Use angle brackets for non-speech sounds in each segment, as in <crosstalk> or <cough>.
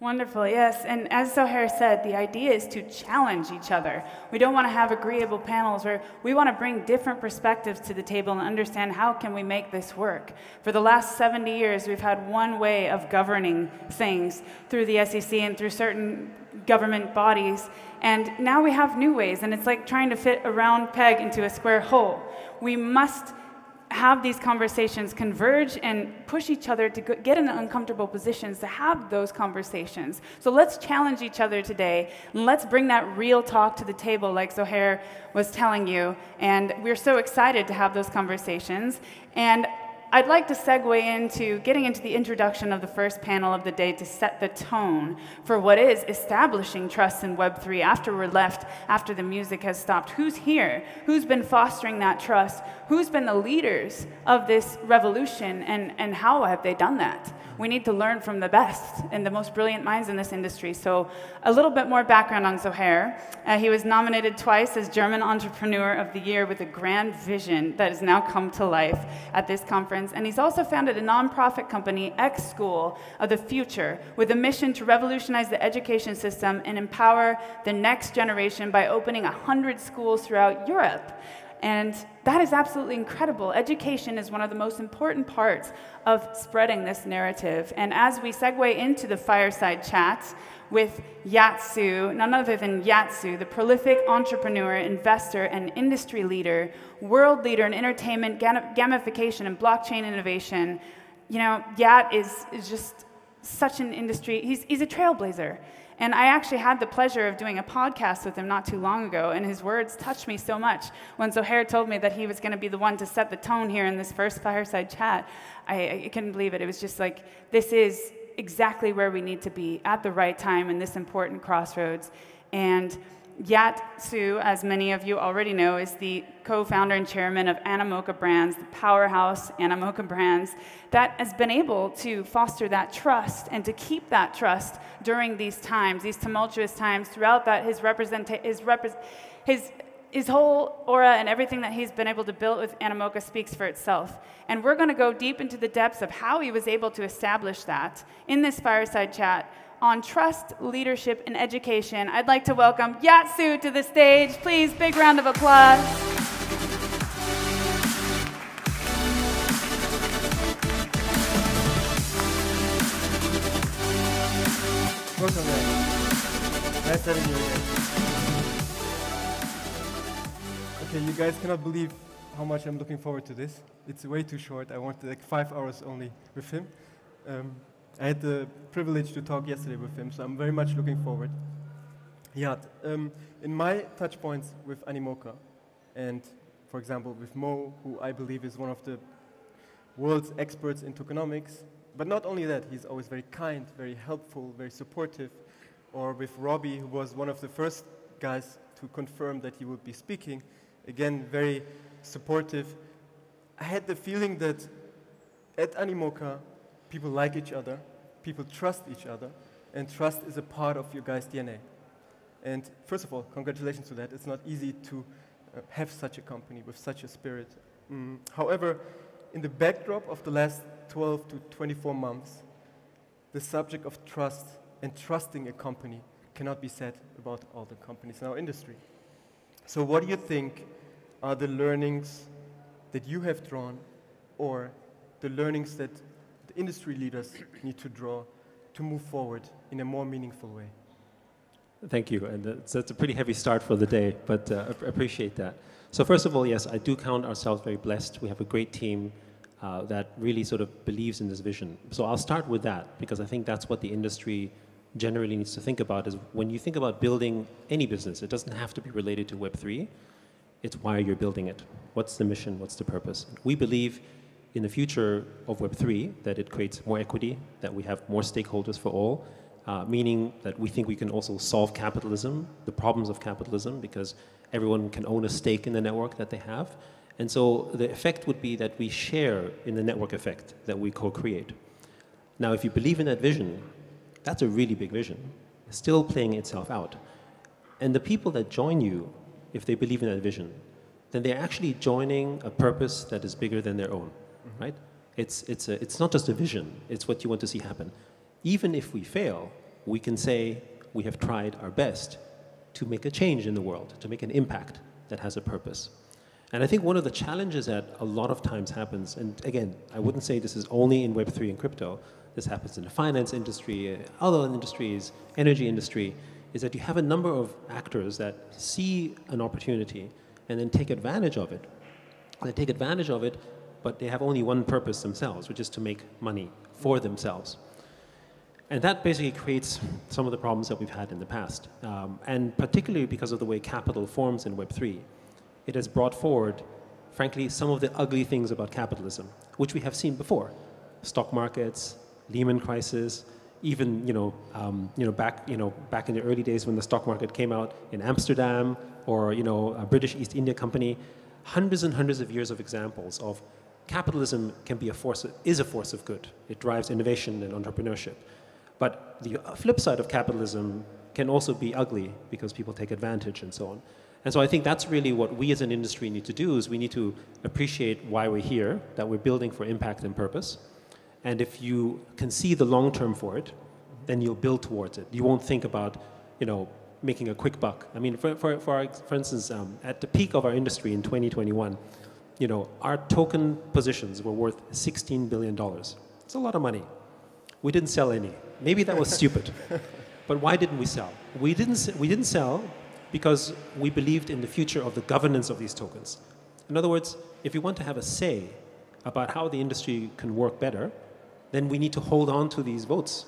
Wonderful, yes. And as Zohair said, the idea is to challenge each other. We don't want to have agreeable panels where we want to bring different perspectives to the table and understand how can we make this work. For the last 70 years, we've had one way of governing things through the SEC and through certain government bodies. And now we have new ways, and it's like trying to fit a round peg into a square hole. We must have these conversations converge and push each other to get in uncomfortable positions to have those conversations. So let's challenge each other today let's bring that real talk to the table, like Zohair was telling you. And we're so excited to have those conversations. And I'd like to segue into getting into the introduction of the first panel of the day to set the tone for what is establishing trust in Web3 after we're left, after the music has stopped. Who's here? Who's been fostering that trust? Who's been the leaders of this revolution, and, and how have they done that? We need to learn from the best and the most brilliant minds in this industry. So, a little bit more background on Zohair. Uh, he was nominated twice as German Entrepreneur of the Year with a grand vision that has now come to life at this conference. And he's also founded a nonprofit company, X School of the Future, with a mission to revolutionize the education system and empower the next generation by opening 100 schools throughout Europe. And that is absolutely incredible. Education is one of the most important parts of spreading this narrative. And as we segue into the fireside chat with Yat Siu, none other than Yat Siu, the prolific entrepreneur, investor, and industry leader, world leader in entertainment, gamification, and blockchain innovation, you know, Yat is, is just such an industry, he's, he's a trailblazer. And I actually had the pleasure of doing a podcast with him not too long ago, and his words touched me so much. When Zohair told me that he was going to be the one to set the tone here in this first fireside chat, I, I couldn't believe it. It was just like, this is exactly where we need to be at the right time in this important crossroads. And Yat Siu, as many of you already know, is the co founder and chairman of Animoca Brands, the powerhouse Animoca Brands, that has been able to foster that trust and to keep that trust during these times, these tumultuous times. Throughout that, his, representa- his, repre- his, his whole aura and everything that he's been able to build with Animoca speaks for itself. And we're going to go deep into the depths of how he was able to establish that in this fireside chat on trust, leadership, and education. I'd like to welcome Yat Siu to the stage. Please, big round of applause. Welcome, man. Nice having you again. Okay, you guys cannot believe how much I'm looking forward to this. It's way too short. I wanted like five hours only with him. Um, I had the privilege to talk yesterday with him, so I'm very much looking forward. Yeah, um, in my touch points with Animoca, and for example with Mo, who I believe is one of the world's experts in tokenomics, but not only that, he's always very kind, very helpful, very supportive. Or with Robbie, who was one of the first guys to confirm that he would be speaking, again, very supportive. I had the feeling that at Animoca, people like each other, people trust each other, and trust is a part of your guys' DNA. And first of all, congratulations to that. It's not easy to uh, have such a company with such a spirit. Mm. However, in the backdrop of the last 12 to 24 months, the subject of trust and trusting a company cannot be said about all the companies in our industry. So, what do you think are the learnings that you have drawn, or the learnings that the industry leaders need to draw to move forward in a more meaningful way? Thank you. And that's, that's a pretty heavy start for the day, but uh, appreciate that. So, first of all, yes, I do count ourselves very blessed. We have a great team uh, that really sort of believes in this vision. So, I'll start with that because I think that's what the industry generally needs to think about is when you think about building any business, it doesn't have to be related to Web3. It's why you're building it. What's the mission? What's the purpose? We believe in the future of Web3 that it creates more equity, that we have more stakeholders for all, uh, meaning that we think we can also solve capitalism, the problems of capitalism, because everyone can own a stake in the network that they have. And so the effect would be that we share in the network effect that we co create. Now, if you believe in that vision, that's a really big vision, still playing itself out. And the people that join you, if they believe in that vision, then they're actually joining a purpose that is bigger than their own mm-hmm. right? It's, it's, a, it's not just a vision, it's what you want to see happen. Even if we fail, we can say we have tried our best to make a change in the world, to make an impact that has a purpose. And I think one of the challenges that a lot of times happens, and again, I wouldn't say this is only in Web3 and crypto, this happens in the finance industry, other industries, energy industry, is that you have a number of actors that see an opportunity and then take advantage of it. They take advantage of it, but they have only one purpose themselves, which is to make money for themselves. And that basically creates some of the problems that we've had in the past. Um, and particularly because of the way capital forms in Web3, it has brought forward, frankly, some of the ugly things about capitalism, which we have seen before. Stock markets, Lehman crisis, even you know, um, you know, back, you know, back in the early days when the stock market came out in Amsterdam or you know, a British East India Company, hundreds and hundreds of years of examples of capitalism can be a force, is a force of good. It drives innovation and entrepreneurship. But the flip side of capitalism can also be ugly because people take advantage and so on. And so I think that's really what we as an industry need to do is we need to appreciate why we're here, that we're building for impact and purpose. And if you can see the long term for it, then you'll build towards it. You won't think about, you know, making a quick buck. I mean, for, for, for, our, for instance, um, at the peak of our industry in 2021, you know, our token positions were worth $16 billion. It's a lot of money. We didn't sell any. Maybe that was stupid. <laughs> But why didn't we sell? We didn't, we didn't sell because we believed in the future of the governance of these tokens. In other words, if you want to have a say about how the industry can work better, then we need to hold on to these votes.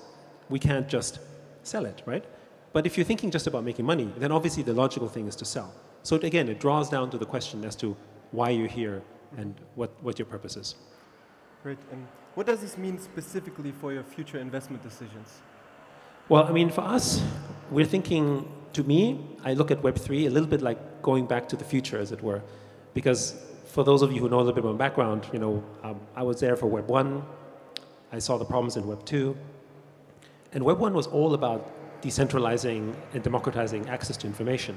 We can't just sell it, right? But if you're thinking just about making money, then obviously the logical thing is to sell. So it, again, it draws down to the question as to why you're here and what, what your purpose is. Great. And what does this mean specifically for your future investment decisions? Well, I mean, for us, we're thinking, to me, I look at Web3 a little bit like going back to the future, as it were. Because for those of you who know a little bit of my background, you know, um, I was there for Web 1, I saw the problems in Web 2. And Web 1 was all about decentralizing and democratizing access to information,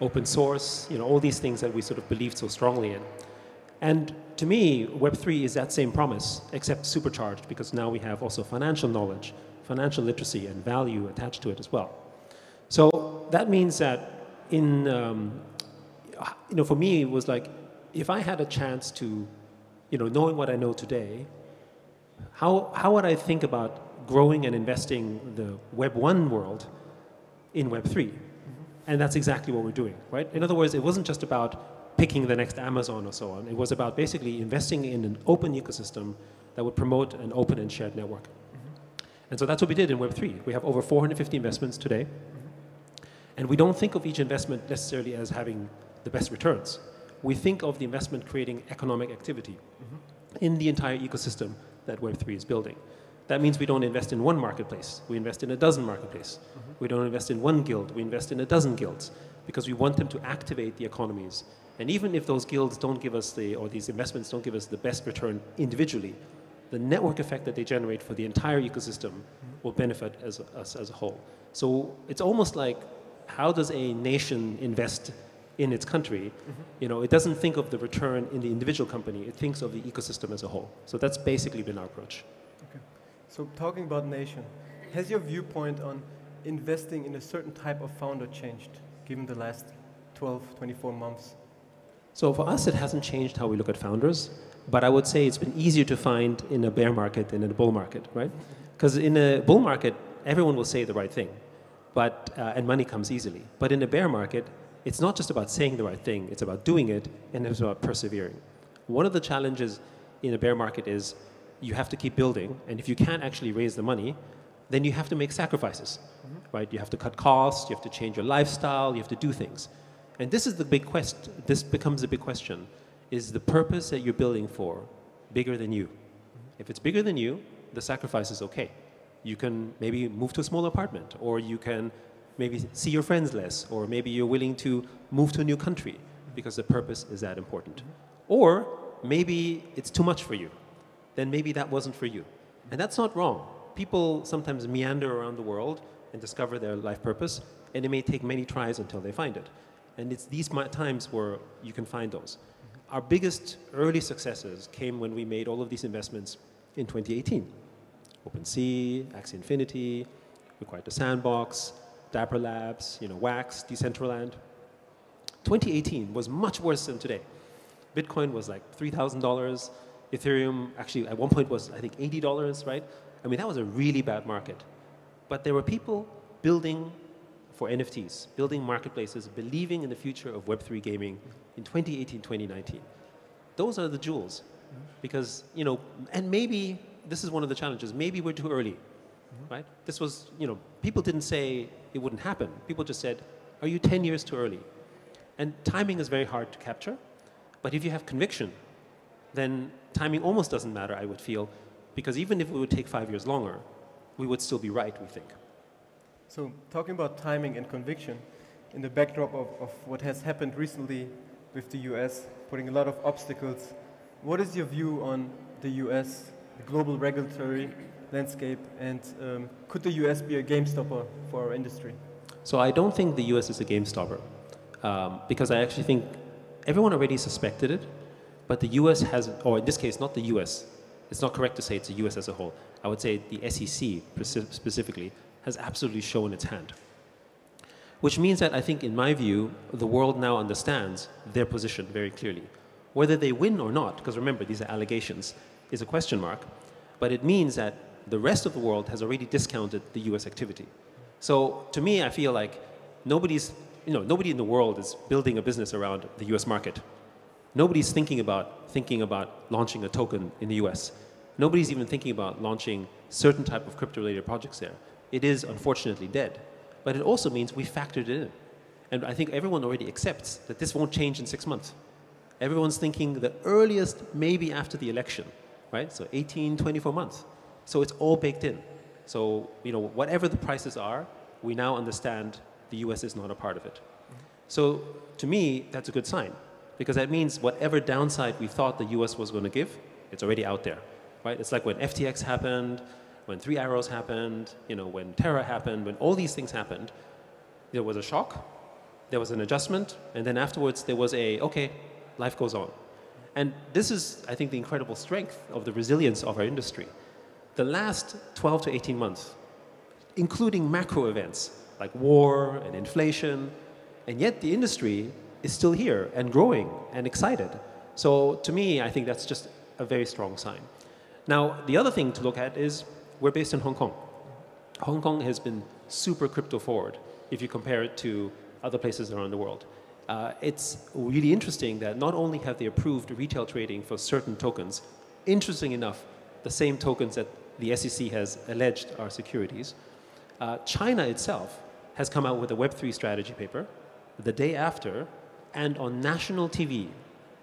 open source, you know, all these things that we sort of believed so strongly in. And to me, Web3 is that same promise, except supercharged, because now we have also financial knowledge, financial literacy, and value attached to it as well. So that means that in, um, you know, for me, it was like, if I had a chance to, you know, knowing what I know today, how, how would I think about growing and investing the Web 1 world in Web 3? Mm-hmm. And that's exactly what we're doing, right? In other words, it wasn't just about picking the next Amazon or so on. It was about basically investing in an open ecosystem that would promote an open and shared network. Mm-hmm. And so that's what we did in Web3. We have over 450 investments today. And we don't think of each investment necessarily as having the best returns. We think of the investment creating economic activity mm-hmm. in the entire ecosystem that Web3 is building. That means we don't invest in one marketplace, we invest in a dozen marketplaces. Mm-hmm. We don't invest in one guild, we invest in a dozen guilds because we want them to activate the economies. And even if those guilds don't give us the, or these investments don't give us the best return individually, the network effect that they generate for the entire ecosystem mm-hmm. will benefit as, us as a whole. So it's almost like how does a nation invest in its country, mm-hmm. you know, it doesn't think of the return in the individual company, it thinks of the ecosystem as a whole. So that's basically been our approach. Okay. So talking about nation, has your viewpoint on investing in a certain type of founder changed given the last 12, 24 months? So for us, it hasn't changed how we look at founders, but I would say it's been easier to find in a bear market than in a bull market, right? Because in a bull market, everyone will say the right thing, but uh, and money comes easily. But in a bear market, it's not just about saying the right thing, it's about doing it, and it's about persevering. One of the challenges in a bear market is you have to keep building, and if you can't actually raise the money, then you have to make sacrifices, mm-hmm. right? You have to cut costs, you have to change your lifestyle, you have to do things. And this is the big quest, this becomes a big question. Is the purpose that you're building for bigger than you? Mm-hmm. If it's bigger than you, the sacrifice is okay. You can maybe move to a small apartment, or you can maybe see your friends less, or maybe you're willing to move to a new country because the purpose is that important. Or maybe it's too much for you. Then maybe that wasn't for you. And that's not wrong. People sometimes meander around the world and discover their life purpose, and it may take many tries until they find it. And it's these times where you can find those. Our biggest early successes came when we made all of these investments in 2018. OpenSea, Axie Infinity, required the sandbox, Dapper Labs, you know, Wax, Decentraland. 2018 was much worse than today. Bitcoin was like $3,000. Ethereum actually at one point was, I think, $80, right? I mean, that was a really bad market. But there were people building for NFTs, building marketplaces, believing in the future of Web3 gaming in 2018, 2019. Those are the jewels. Because, you know, and maybe this is one of the challenges. Maybe we're too early, mm-hmm. right? This was, you know, people didn't say it wouldn't happen. People just said, are you 10 years too early? And timing is very hard to capture. But if you have conviction, then timing almost doesn't matter, I would feel, because even if it would take five years longer, we would still be right, we think. So, talking about timing and conviction, in the backdrop of, of what has happened recently with the US, putting a lot of obstacles, what is your view on the US, the global regulatory landscape, and um, could the US be a game stopper for our industry? So, I don't think the US is a game stopper, um, because I actually think everyone already suspected it, but the US has, or in this case, not the US, it's not correct to say it's the US as a whole. I would say the SEC specifically has absolutely shown its hand. Which means that I think, in my view, the world now understands their position very clearly. Whether they win or not, because remember, these are allegations, is a question mark, but it means that the rest of the world has already discounted the US activity. So to me, I feel like nobody's, you know, nobody in the world is building a business around the US market. Nobody's thinking about, thinking about launching a token in the US. Nobody's even thinking about launching certain type of crypto-related projects there. It is unfortunately dead. But it also means we factored it in. And I think everyone already accepts that this won't change in six months. Everyone's thinking the earliest maybe after the election, right? So 18, 24 months. So it's all baked in. So, you know, whatever the prices are, we now understand the US is not a part of it. So to me, that's a good sign because that means whatever downside we thought the US was going to give, it's already out there, right? It's like when FTX happened, when Three Arrows happened, you know, when Terra happened, when all these things happened, there was a shock, there was an adjustment, and then afterwards there was a, okay, life goes on. And this is, I think, the incredible strength of the resilience of our industry. The last 12 to 18 months, including macro events like war and inflation, and yet the industry is still here and growing and excited. So to me, I think that's just a very strong sign. Now, the other thing to look at is we're based in Hong Kong. Hong Kong has been super crypto forward if you compare it to other places around the world. Uh, it's really interesting that not only have they approved retail trading for certain tokens, interesting enough, the same tokens that the SEC has alleged are securities, uh, China itself has come out with a Web3 strategy paper the day after and on national TV.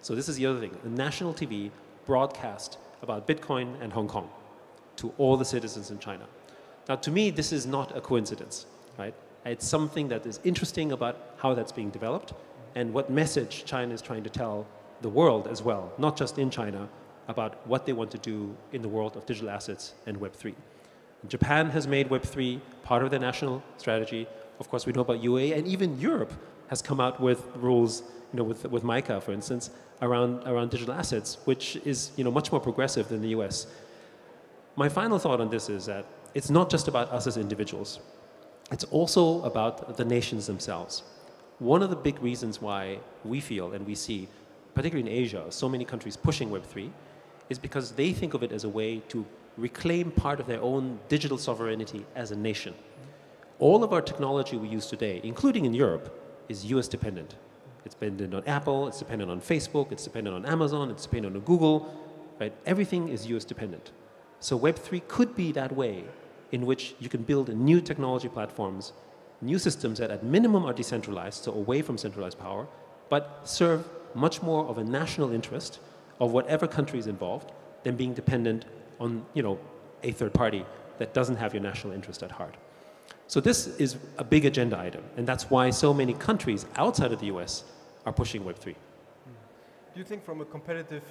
So this is the other thing. The national TV broadcast about Bitcoin and Hong Kong to all the citizens in China. Now, to me, this is not a coincidence, right? It's something that is interesting about how that's being developed and what message China is trying to tell the world as well, not just in China, about what they want to do in the world of digital assets and Web3. Japan has made Web3 part of their national strategy. Of course, we know about UAE, and even Europe has come out with rules, you know, with, with MiCA, for instance, around, around digital assets, which is you know, much more progressive than the US. My final thought on this is that it's not just about us as individuals. It's also about the nations themselves. One of the big reasons why we feel and we see, particularly in Asia, so many countries pushing Web3 is because they think of it as a way to reclaim part of their own digital sovereignty as a nation. All of our technology we use today, including in Europe, is US dependent. It's dependent on Apple, it's dependent on Facebook, it's dependent on Amazon, it's dependent on Google, right? Everything is US dependent. So Web3 could be that way in which you can build new technology platforms, new systems that at minimum are decentralized, so away from centralized power, but serve much more of a national interest of whatever country is involved than being dependent on you know, a third party that doesn't have your national interest at heart. So this is a big agenda item, and that's why so many countries outside of the US are pushing Web3. Do you think from a competitive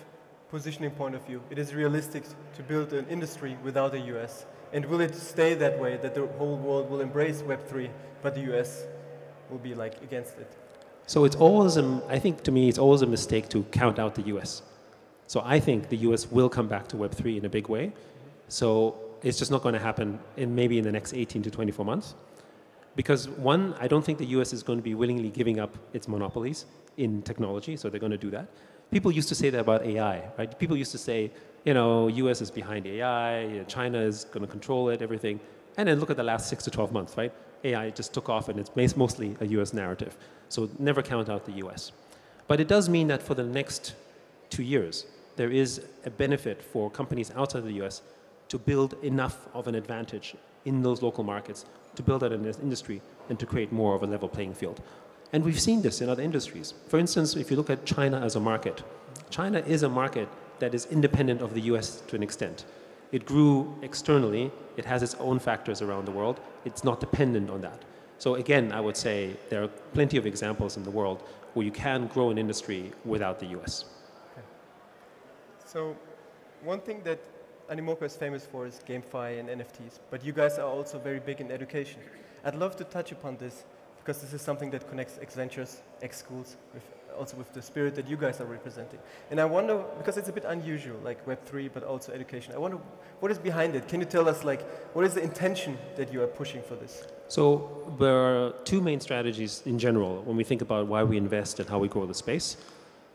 positioning point of view, it is realistic to build an industry without the US? And will it stay that way, that the whole world will embrace Web3, but the US will be like against it? So it's always, a, I think to me, it's always a mistake to count out the US. So I think the US will come back to Web3 in a big way. So it's just not going to happen in maybe in the next 18 to 24 months. Because one, I don't think the US is going to be willingly giving up its monopolies in technology, so they're going to do that. People used to say that about AI, right? People used to say, you know, US is behind AI, China is going to control it, everything. And then look at the last six to 12 months, right? AI just took off and it's mostly a US narrative. So never count out the US. But it does mean that for the next two years, there is a benefit for companies outside the US to build enough of an advantage in those local markets to build out an industry and to create more of a level playing field. And we've seen this in other industries. For instance, if you look at China as a market, China is a market that is independent of the US to an extent. It grew externally, it has its own factors around the world, it's not dependent on that. So, again, I would say there are plenty of examples in the world where you can grow an industry without the US. Okay. So, one thing that Animoca is famous for is GameFi and NFTs, but you guys are also very big in education. I'd love to touch upon this because this is something that connects X Ventures, X Schools, with, also with the spirit that you guys are representing. And I wonder, because it's a bit unusual, like Web3, but also education, I wonder what is behind it? Can you tell us, like, what is the intention that you are pushing for this? So there are two main strategies in general when we think about why we invest and how we grow the space.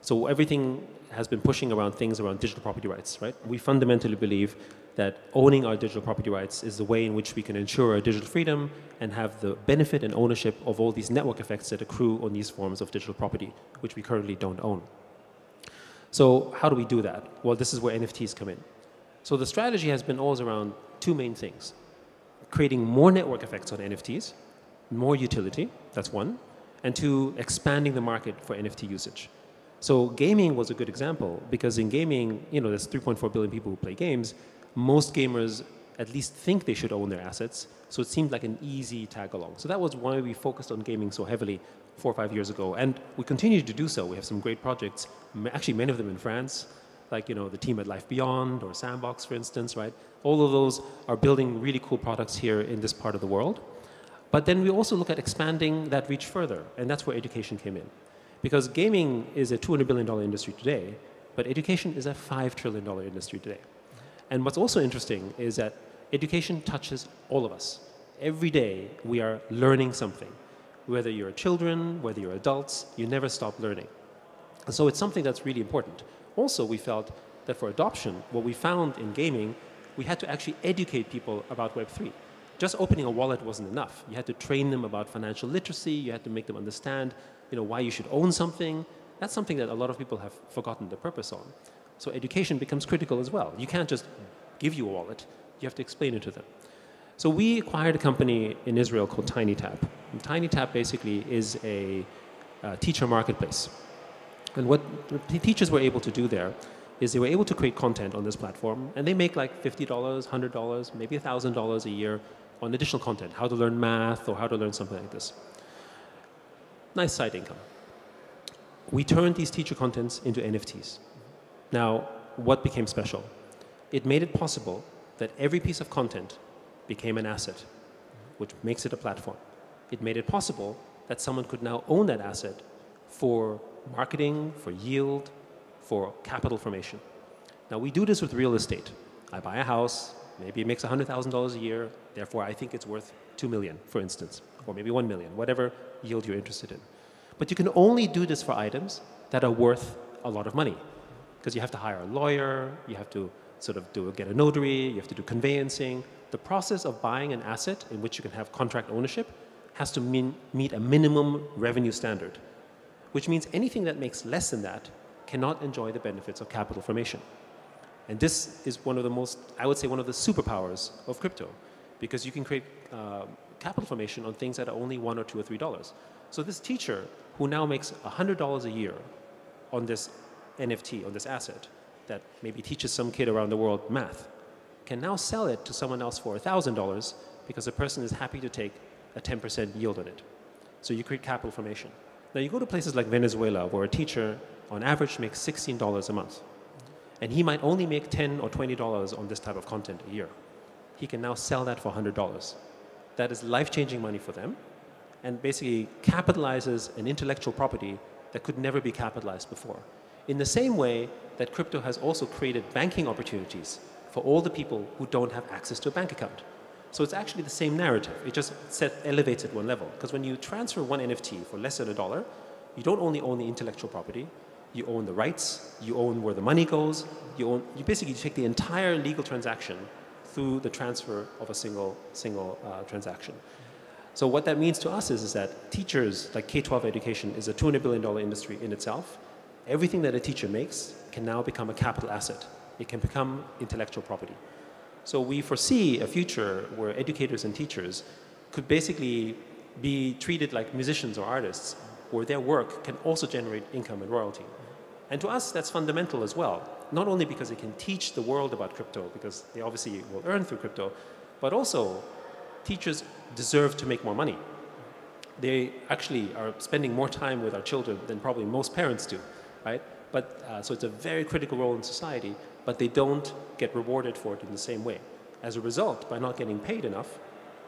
So everything has been pushing around things around digital property rights, right? We fundamentally believe that owning our digital property rights is the way in which we can ensure our digital freedom and have the benefit and ownership of all these network effects that accrue on these forms of digital property, which we currently don't own. So how do we do that? Well, this is where NFTs come in. So the strategy has been always around two main things. Creating more network effects on NFTs, more utility, that's one, and two, expanding the market for NFT usage. So gaming was a good example because in gaming, you know, there's 3.4 billion people who play games. Most gamers at least think they should own their assets. So it seemed like an easy tag along. So that was why we focused on gaming so heavily four or five years ago. And we continue to do so. We have some great projects, actually many of them in France, like, you know, the team at Life Beyond or Sandbox, for instance, right? All of those are building really cool products here in this part of the world. But then we also look at expanding that reach further. And that's where education came in. Because gaming is a $200 billion industry today, but education is a $5 trillion industry today. And what's also interesting is that education touches all of us. Every day we are learning something. Whether you're children, whether you're adults, you never stop learning. And so it's something that's really important. Also, we felt that for adoption, what we found in gaming, we had to actually educate people about Web3. Just opening a wallet wasn't enough. You had to train them about financial literacy, you had to make them understand you know, why you should own something. That's something that a lot of people have forgotten the purpose on. So education becomes critical as well. You can't just give you a wallet, you have to explain it to them. So we acquired a company in Israel called TinyTap. And TinyTap basically is a uh, teacher marketplace. And what the teachers were able to do there is they were able to create content on this platform, and they make like $50, $100, maybe $1,000 a year on additional content, how to learn math or how to learn something like this nice side income. We turned these teacher contents into NFTs. Now, what became special? It made it possible that every piece of content became an asset, which makes it a platform. It made it possible that someone could now own that asset for marketing, for yield, for capital formation. Now, we do this with real estate. I buy a house, maybe it makes $100,000 a year, therefore I think it's worth 2 million, for instance, or maybe 1 million, whatever yield you're interested in. But you can only do this for items that are worth a lot of money because you have to hire a lawyer, you have to sort of do get a notary, you have to do conveyancing. The process of buying an asset in which you can have contract ownership has to mean, meet a minimum revenue standard, which means anything that makes less than that cannot enjoy the benefits of capital formation. And this is one of the most, I would say, one of the superpowers of crypto, because you can create uh, capital formation on things that are only one or two or three dollars. So this teacher who now makes $100 a year on this NFT, on this asset, that maybe teaches some kid around the world math, can now sell it to someone else for $1,000 because the person is happy to take a 10% yield on it. So you create capital formation. Now you go to places like Venezuela where a teacher on average makes $16 a month. And he might only make 10 or $20 on this type of content a year. He can now sell that for $100 that is life-changing money for them and basically capitalizes an intellectual property that could never be capitalized before. In the same way that crypto has also created banking opportunities for all the people who don't have access to a bank account. So it's actually the same narrative. It just set, elevates at one level. Because when you transfer one NFT for less than a dollar, you don't only own the intellectual property, you own the rights, you own where the money goes, you own, you basically take the entire legal transaction through the transfer of a single, single uh, transaction. So what that means to us is, is that teachers, like K-12 education, is a $200 billion industry in itself. Everything that a teacher makes can now become a capital asset. It can become intellectual property. So we foresee a future where educators and teachers could basically be treated like musicians or artists, where their work can also generate income and royalty. And to us, that's fundamental as well, not only because it can teach the world about crypto, because they obviously will earn through crypto, but also teachers deserve to make more money. They actually are spending more time with our children than probably most parents do, right? But, uh, so it's a very critical role in society, but they don't get rewarded for it in the same way. As a result, by not getting paid enough,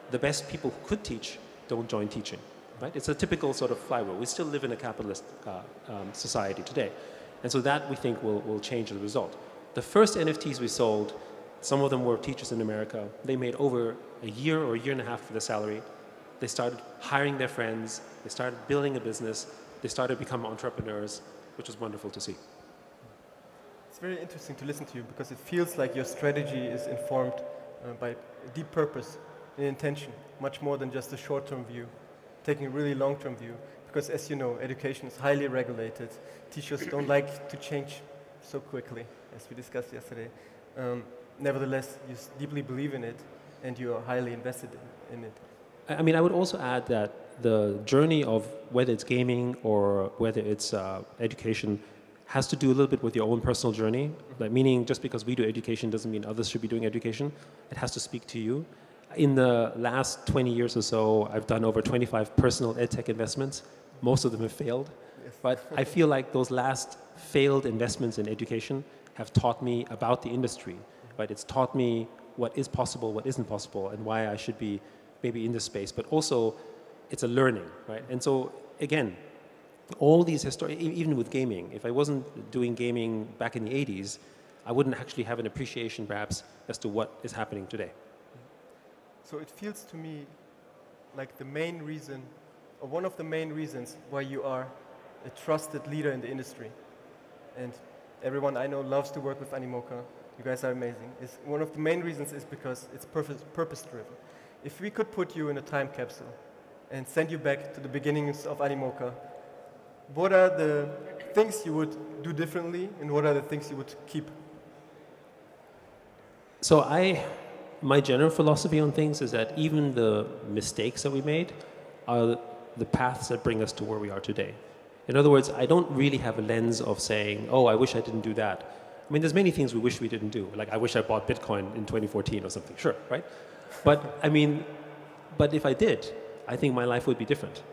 the best people who could teach don't join teaching. Right? It's a typical sort of flywheel. We still live in a capitalist uh, um, society today. And so that we think will, will change as a result. The first NFTs we sold, some of them were teachers in America. They made over a year or a year and a half for the salary. They started hiring their friends. They started building a business. They started becoming entrepreneurs, which was wonderful to see. It's very interesting to listen to you because it feels like your strategy is informed uh, by deep purpose and intention, much more than just a short-term view taking a really long-term view. Because as you know, education is highly regulated. Teachers don't like to change so quickly, as we discussed yesterday. Um, nevertheless, you deeply believe in it, and you are highly invested in, in it. I mean, I would also add that the journey of whether it's gaming or whether it's uh, education has to do a little bit with your own personal journey. Like, meaning, just because we do education doesn't mean others should be doing education. It has to speak to you. In the last 20 years or so, I've done over 25 personal edtech investments. Most of them have failed. Yes. But I feel like those last failed investments in education have taught me about the industry. Right? It's taught me what is possible, what isn't possible, and why I should be maybe in this space. But also, it's a learning, right? And so, again, all these historic, even with gaming, if I wasn't doing gaming back in the 80s, I wouldn't actually have an appreciation, perhaps, as to what is happening today. So it feels to me like the main reason, or one of the main reasons why you are a trusted leader in the industry. And everyone I know loves to work with Animoca. You guys are amazing. Is one of the main reasons is because it's purpose, purpose driven. If we could put you in a time capsule and send you back to the beginnings of Animoca, what are the things you would do differently and what are the things you would keep? So I my general philosophy on things is that even the mistakes that we made are the paths that bring us to where we are today. In other words, I don't really have a lens of saying, oh, I wish I didn't do that. I mean, there's many things we wish we didn't do. Like, I wish I bought Bitcoin in 2014 or something. Sure, right? But, I mean, but if I did, I think my life would be different.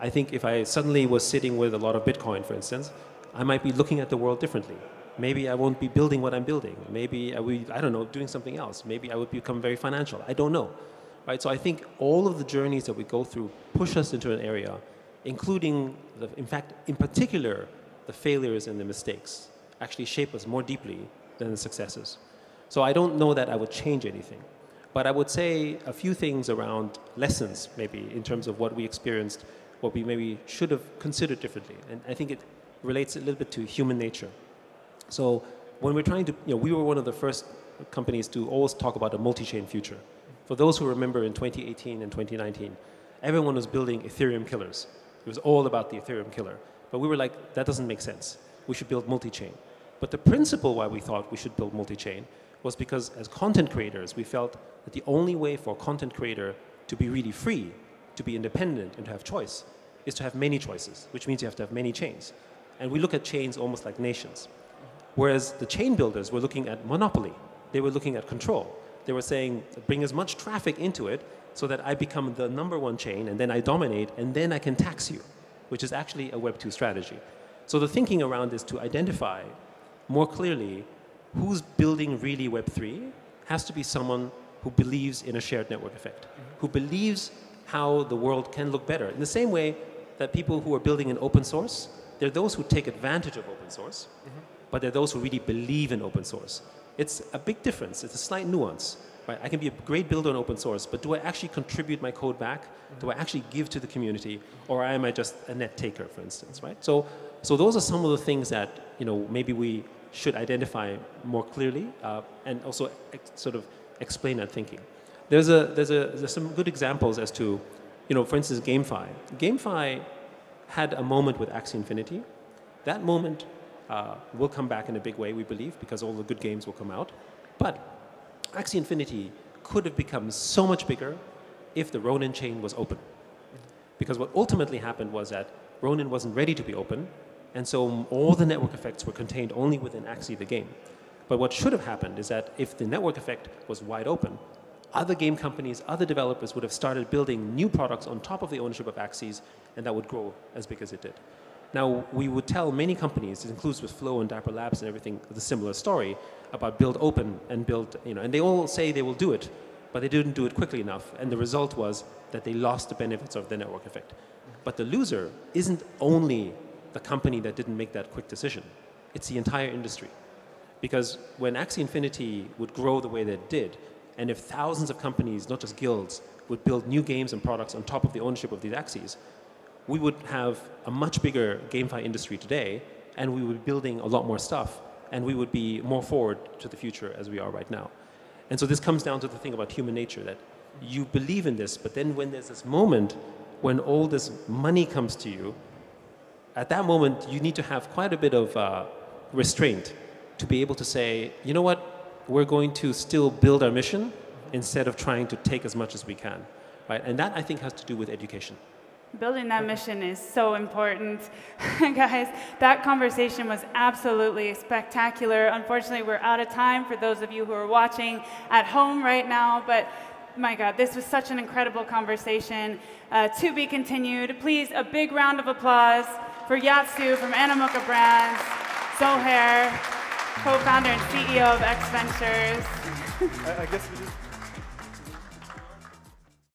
I think if I suddenly was sitting with a lot of Bitcoin, for instance, I might be looking at the world differently. Maybe I won't be building what I'm building. Maybe I will, I don't know, doing something else. Maybe I would become very financial. I don't know. Right? So I think all of the journeys that we go through push us into an area, including, the, in fact, in particular, the failures and the mistakes actually shape us more deeply than the successes. So I don't know that I would change anything. But I would say a few things around lessons, maybe, in terms of what we experienced, what we maybe should have considered differently. And I think it relates a little bit to human nature. So when we're trying to, you know, we were one of the first companies to always talk about a multi-chain future. For those who remember in 2018 and 2019, everyone was building Ethereum killers. It was all about the Ethereum killer. But we were like, that doesn't make sense. We should build multi-chain. But the principle why we thought we should build multi-chain was because as content creators, we felt that the only way for a content creator to be really free, to be independent, and to have choice is to have many choices, which means you have to have many chains. And we look at chains almost like nations. Whereas the chain builders were looking at monopoly, they were looking at control. They were saying, bring as much traffic into it so that I become the number one chain and then I dominate and then I can tax you, which is actually a Web 2 strategy. So the thinking around is to identify more clearly who's building really Web 3 has to be someone who believes in a shared network effect, mm-hmm. who believes how the world can look better. In the same way that people who are building in open source, they're those who take advantage of open source. Mm-hmm but they're those who really believe in open source. It's a big difference. It's a slight nuance. Right? I can be a great builder on open source, but do I actually contribute my code back? Do I actually give to the community, or am I just a net taker, for instance? Right? So, so those are some of the things that you know maybe we should identify more clearly, uh, and also sort of explain that thinking. There's a there's a there's some good examples as to, you know, for instance, GameFi. GameFi had a moment with Axie Infinity. That moment uh, will come back in a big way, we believe, because all the good games will come out. But Axie Infinity could have become so much bigger if the Ronin chain was open. Because what ultimately happened was that Ronin wasn't ready to be open, and so all the network effects were contained only within Axie the game. But what should have happened is that if the network effect was wide open, other game companies, other developers would have started building new products on top of the ownership of Axies, and that would grow as big as it did. Now, we would tell many companies, it includes with Flow and Dapper Labs and everything, the similar story about build open and build, you know, and they all say they will do it, but they didn't do it quickly enough. And the result was that they lost the benefits of the network effect. But the loser isn't only the company that didn't make that quick decision, it's the entire industry. Because when Axie Infinity would grow the way that it did, and if thousands of companies, not just guilds, would build new games and products on top of the ownership of these Axies, we would have a much bigger GameFi industry today, and we would be building a lot more stuff, and we would be more forward to the future as we are right now. And so this comes down to the thing about human nature that you believe in this, but then when there's this moment when all this money comes to you, at that moment you need to have quite a bit of uh, restraint to be able to say, you know what, we're going to still build our mission instead of trying to take as much as we can, right? And that I think has to do with education. Building that mission is so important. <laughs> Guys, that conversation was absolutely spectacular. Unfortunately, we're out of time for those of you who are watching at home right now, but my God, this was such an incredible conversation. Uh, to be continued. Please, a big round of applause for Yat Siu from Animoca Brands, Zohair, co-founder and CEO of X Ventures. I, I guess we just